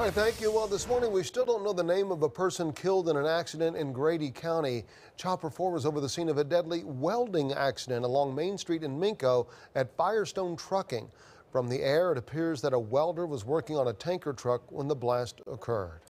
All right, thank you. Well, this morning we still don't know the name of a person killed in an accident in Grady County. Chopper 4 was over the scene of a deadly welding accident along Main Street in Minco at Firestone Trucking. From the air, it appears that a welder was working on a tanker truck when the blast occurred.